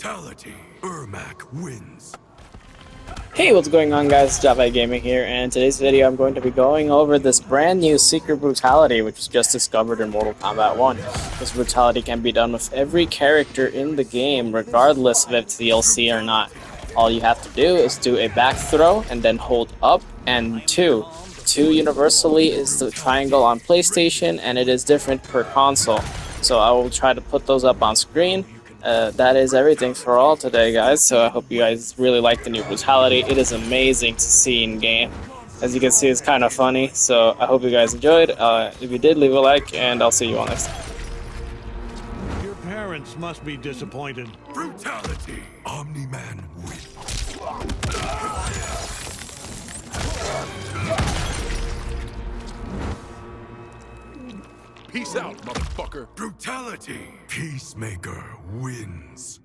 Brutality. Ermac wins. Hey, what's going on guys? Yaved Gaming here, and in today's video I'm going to be going over this brand new Secret Brutality which was just discovered in Mortal Kombat 1. This brutality can be done with every character in the game, regardless of if it's DLC or not. All you have to do is do a back throw and then hold up and 2. 2 universally is the triangle on PlayStation and it is different per console. So I will try to put those up on screen uh, that is everything for all today, guys. So I hope you guys really like the new brutality. It is amazing to see in game. As you can see, it's kind of funny. So I hope you guys enjoyed. Uh, if you did, leave a like, and I'll see you all next time. Your parents must be disappointed. Brutality. Omni-Man wins. Peace out, motherfucker. Brutality. Peacemaker wins.